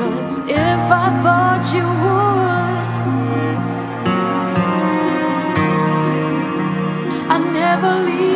Cause if I thought you would I never leave.